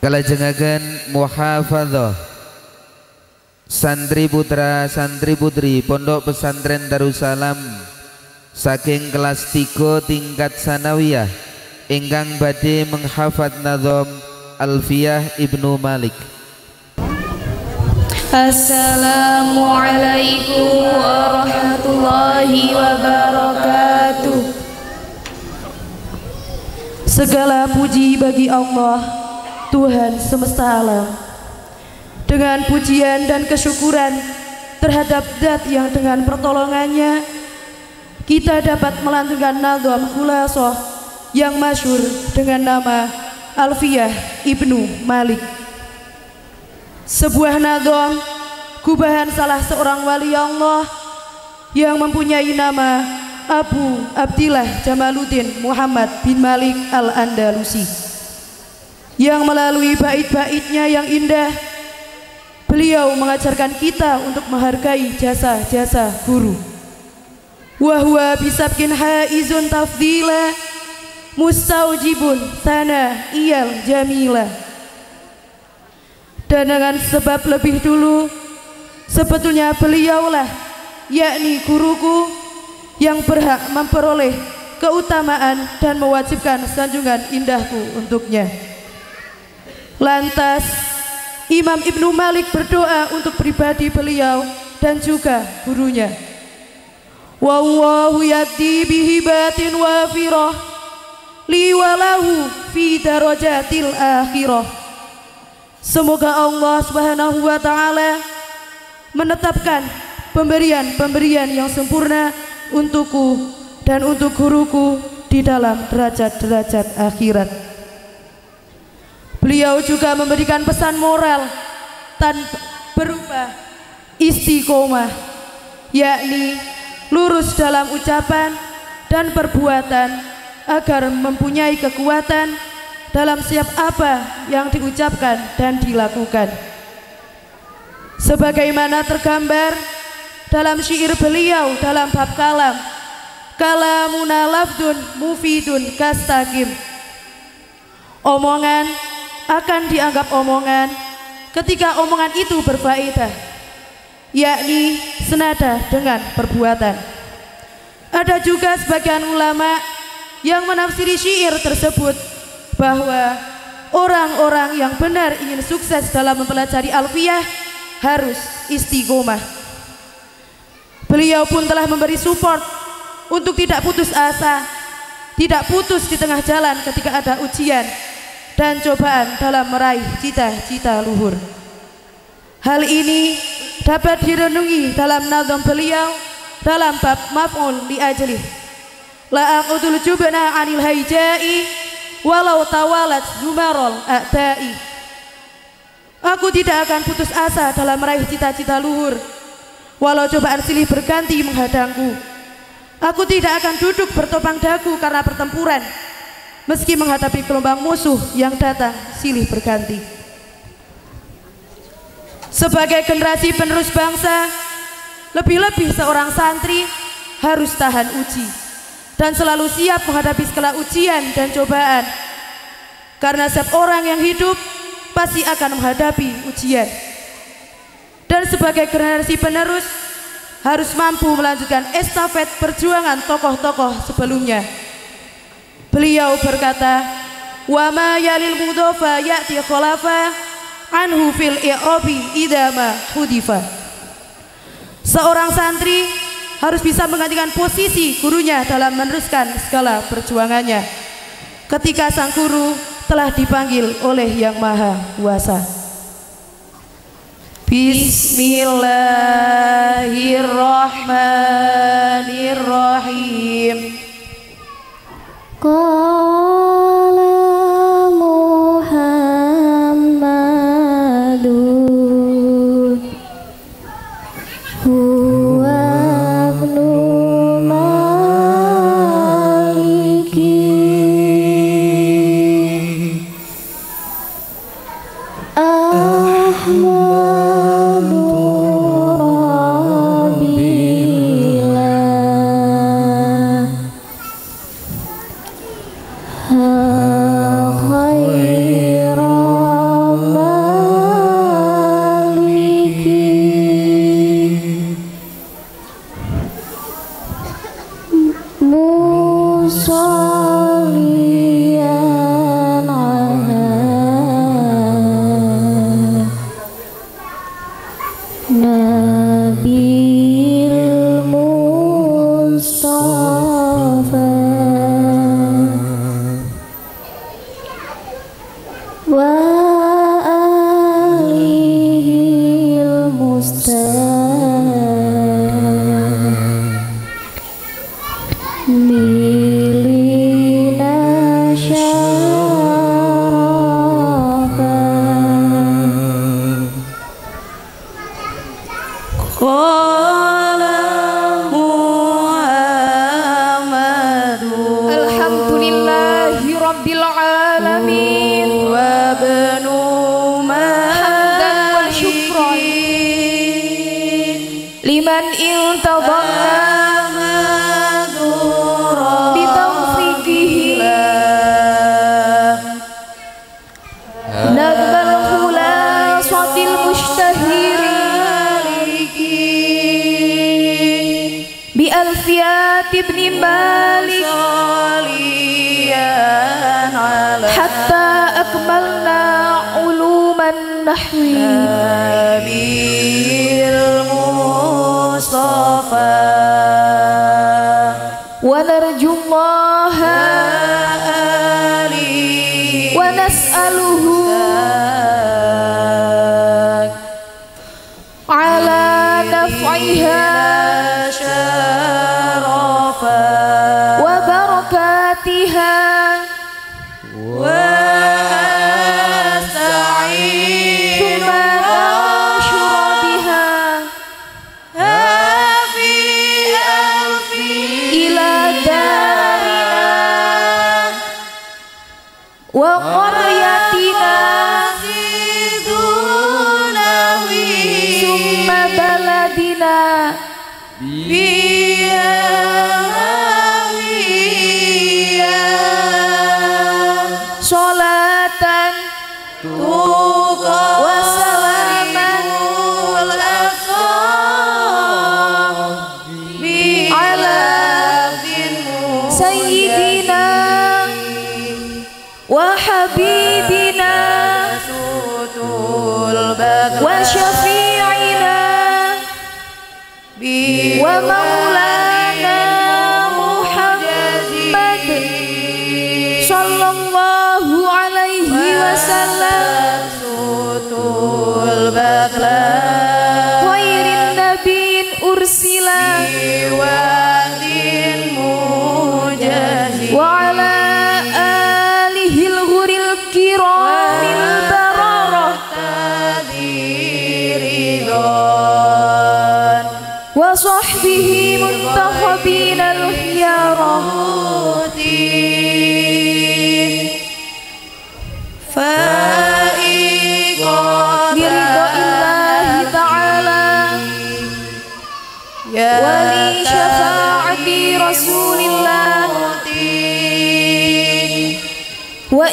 Kalajengaken muhafadzah Santri putra santri putri Pondok Pesantren Darussalam. Saking kelas 3 tingkat sanawiyah. Ingkang badhe menghafat nazam Alfiyah Ibnu Malik. Assalamualaikum warahmatullahi wabarakatuh. Segala puji bagi Allah Tuhan semesta alam. Dengan pujian dan kesyukuran terhadap dat yang dengan pertolongannya Kita dapat melantunkan nazam khulasoh yang masyur dengan nama Alfiyah Ibnu Malik. Sebuah nadom kubahan salah seorang wali Allah yang mempunyai nama Abu Abdillah Jamaluddin Muhammad bin Malik Al-Andalusi yang melalui bait-baitnya yang indah beliau mengajarkan kita untuk menghargai jasa-jasa guru. Wahwa bisabkin haizun tafdila mustaujibun sana iyal jamilah dan dengan sebab lebih dulu sebetulnya beliaulah yakni guruku yang berhak memperoleh keutamaan dan mewajibkan sanjungan indahku untuknya lantas Imam Ibnu Malik berdoa untuk pribadi beliau dan juga gurunya wallahu yati bihibatin wafirah liwalahu fi darajatil akhirah Semoga Allah Subhanahu wa taala menetapkan pemberian-pemberian yang sempurna untukku dan untuk guruku di dalam derajat-derajat akhirat. Beliau juga memberikan pesan moral tanpa berupa istiqomah yakni lurus dalam ucapan dan perbuatan agar mempunyai kekuatan dalam setiap apa yang diucapkan dan dilakukan. Sebagaimana tergambar dalam syair beliau dalam bab kalam, kalamuna lafdun mufidun kastakim. Omongan akan dianggap omongan ketika omongan itu berfaedah, yakni senada dengan perbuatan. Ada juga sebagian ulama yang menafsiri syair tersebut bahwa orang-orang yang benar ingin sukses dalam mempelajari alfiyah harus istiqomah. Beliau pun telah memberi support untuk tidak putus asa, tidak putus di tengah jalan ketika ada ujian dan cobaan dalam meraih cita-cita luhur. Hal ini dapat direnungi dalam nazam beliau dalam bab maf'ul li ajli. La aqudul jubna 'anil haijai walau tawalat zumarol a'dai Aku tidak akan putus asa dalam meraih cita-cita luhur walau cobaan silih berganti menghadangku Aku tidak akan duduk bertopang dagu karena pertempuran meski menghadapi gelombang musuh yang datang silih berganti Sebagai generasi penerus bangsa lebih-lebih seorang santri harus tahan uji dan selalu siap menghadapi segala ujian dan cobaan. Karena setiap orang yang hidup pasti akan menghadapi ujian. Dan sebagai generasi penerus harus mampu melanjutkan estafet perjuangan tokoh-tokoh sebelumnya. Beliau berkata, "Wa ma yalil mudhafa ya'ti khalafa anhu fil i'abi idama hudifa." Seorang santri harus bisa menggantikan posisi gurunya dalam meneruskan segala perjuangannya ketika sang guru telah dipanggil oleh yang maha kuasa Bismillahirrahmanirrahim 过。所 بألفيات ابن مالك حتى أكملنا علوم النحو ونرجو الله ونسأله وبركاتها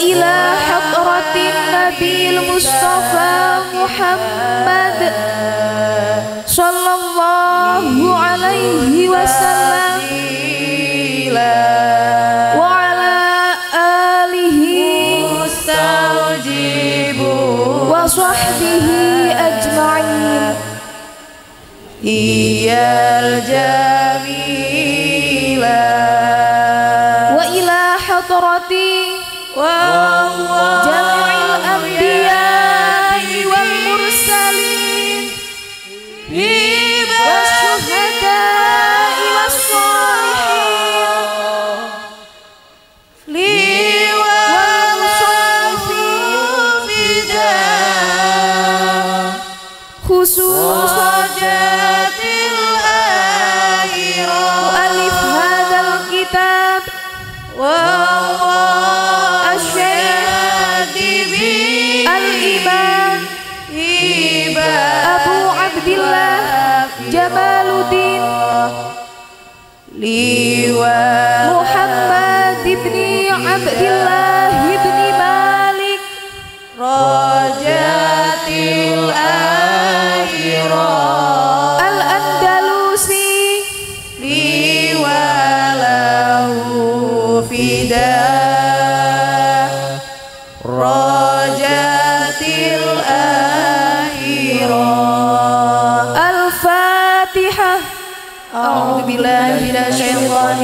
وإلى حضرة النبي المصطفى محمد صلى الله عليه وسلم وعلى آله وصحبه أجمعين. وإلى جميع الأنبياء والمرسلين.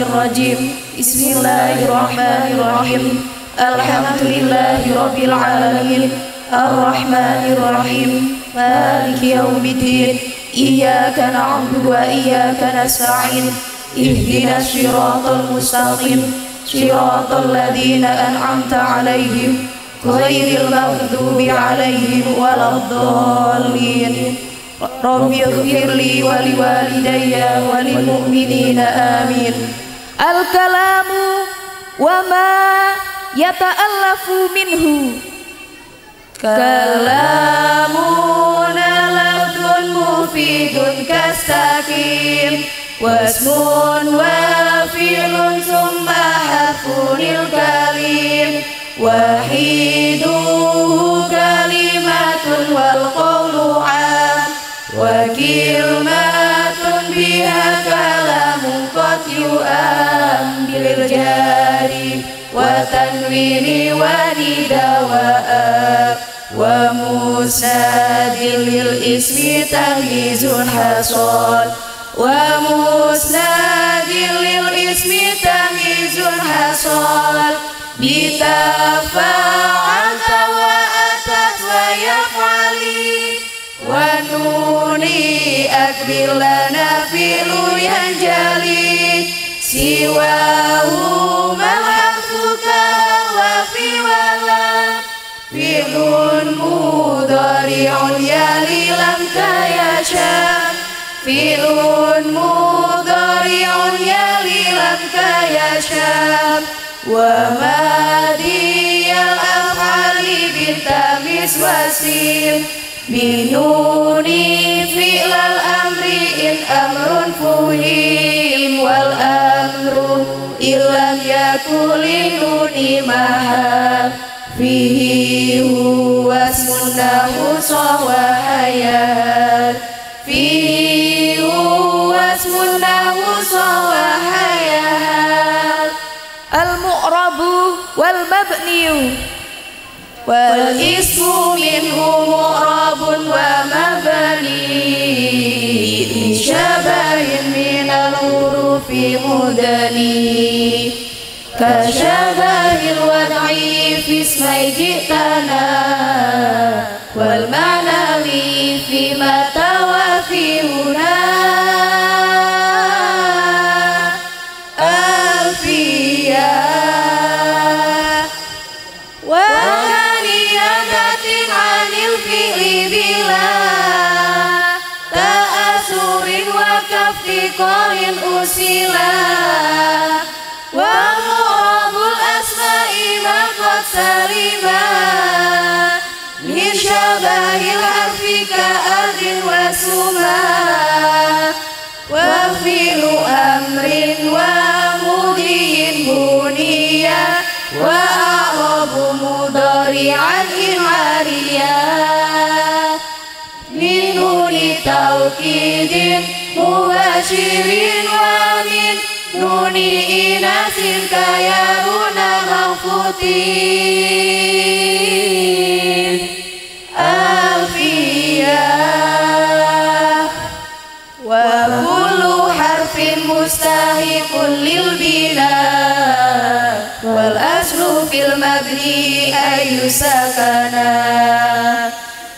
الرجيم. بسم الله الرحمن الرحيم. الحمد لله رب العالمين الرحمن الرحيم. مالك يوم الدين إياك نعبد وإياك نستعين. اهدنا الصراط المستقيم. صراط الذين أنعمت عليهم غير المغضوب عليهم ولا الضالين. رب اغفر لي ولوالدي وللمؤمنين. آمين. al-kalamu wa ma yata'allafu minhu. Kalamun lafdun mufidun kastakim wasmun wa filun summa hafunil kalim. Wahidun وتنوين وندواء ومسند للاسم تمييز حصل ومسند للاسم تمييز حصل بتفاعلت وأتت ويفعلي ونوني أكبر لنا فعل ينجلي سواه كيشاء ومادي الأفعال بالتمس وسيم بنون فعل الأمر إن أمر فهم والأمر إن لم يكن للنون محل والاسم منه معرب ومبني لشبه من الحروف مدني. كشبه الوضع في اسمي جئتنا. كأرض وسما وفعل أمر ومضي بنيا وأعرب مضارعا إماريا من نون توكيد مباشر ومن نون إناث كيرون مخفوتين مستهيق للبناء والأجر في المبني أي سكنا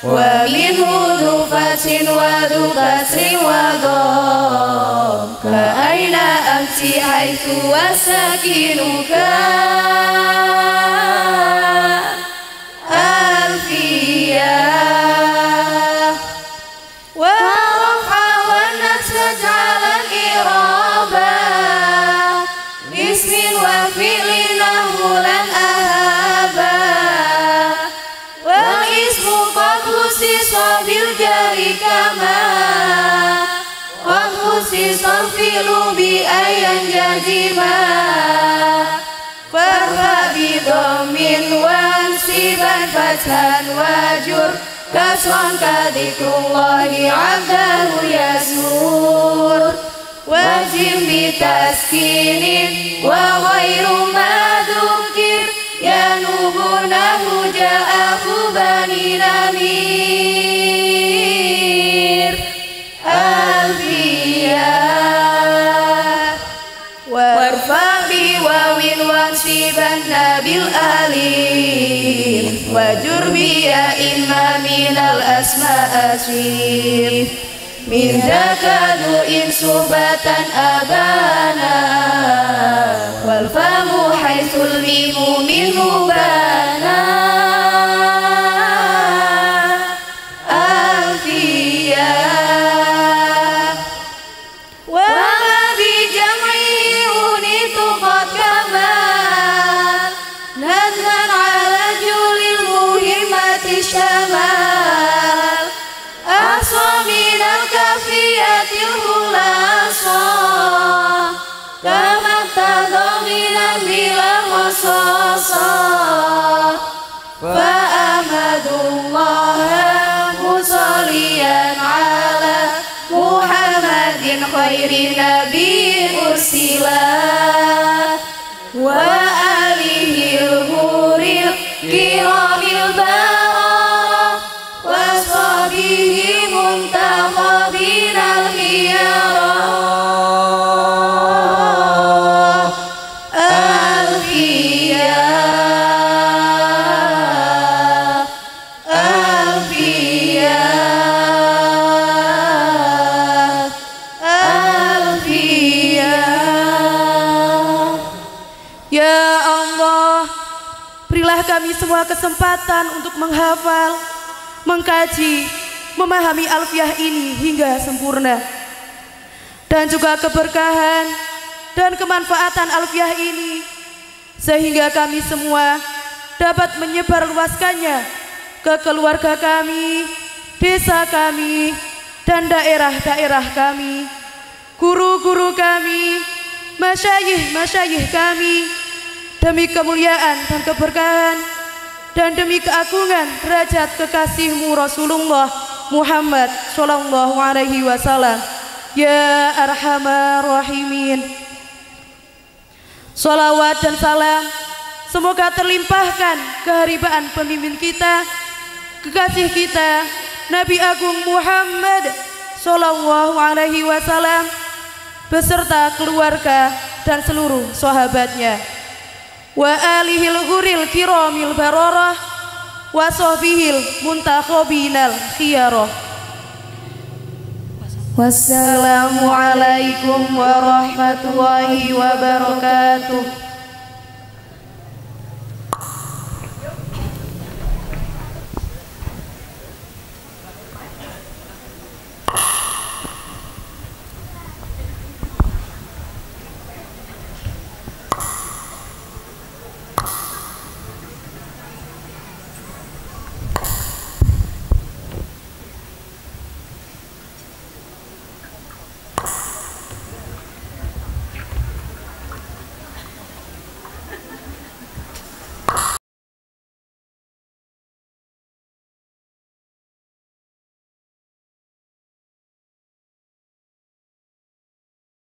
ومنه نفات وذو قسر وضام فأين أنت حيث وساكنك؟ خصص الفعل بأيا جزما فارفع بضم وانصبا فتحا وجر كسرا كذكر الله عبده يسور وجم بتسكين وغير ما وجر بياء ما من الاسماء اسير من ذاك ذو إن سبة أبانا والفم حيث الميم منه بانا خصاصة فأحمد الله مصليا على محمد خير نبي أرسلا semua kesempatan untuk menghafal, mengkaji, memahami alfiah ini hingga sempurna. Dan juga keberkahan dan kemanfaatan alfiah ini sehingga kami semua dapat menyebarluaskannya ke keluarga kami, desa kami, dan daerah-daerah kami, guru-guru kami, masyayih-masyayih kami, demi kemuliaan dan keberkahan, dan demi keagungan derajat kekasihmu Rasulullah Muhammad Sallallahu Alaihi Wasallam. Ya Arhamar Rahimin. Salawat dan salam semoga terlimpahkan keharibaan pemimpin kita, kekasih kita, Nabi Agung Muhammad Sallallahu Alaihi Wasallam beserta keluarga dan seluruh sahabatnya wa alihil ghuril kiramil bararah wa sahbihil muntakhobinal khiyarah Wassalamualaikum warahmatullahi wabarakatuh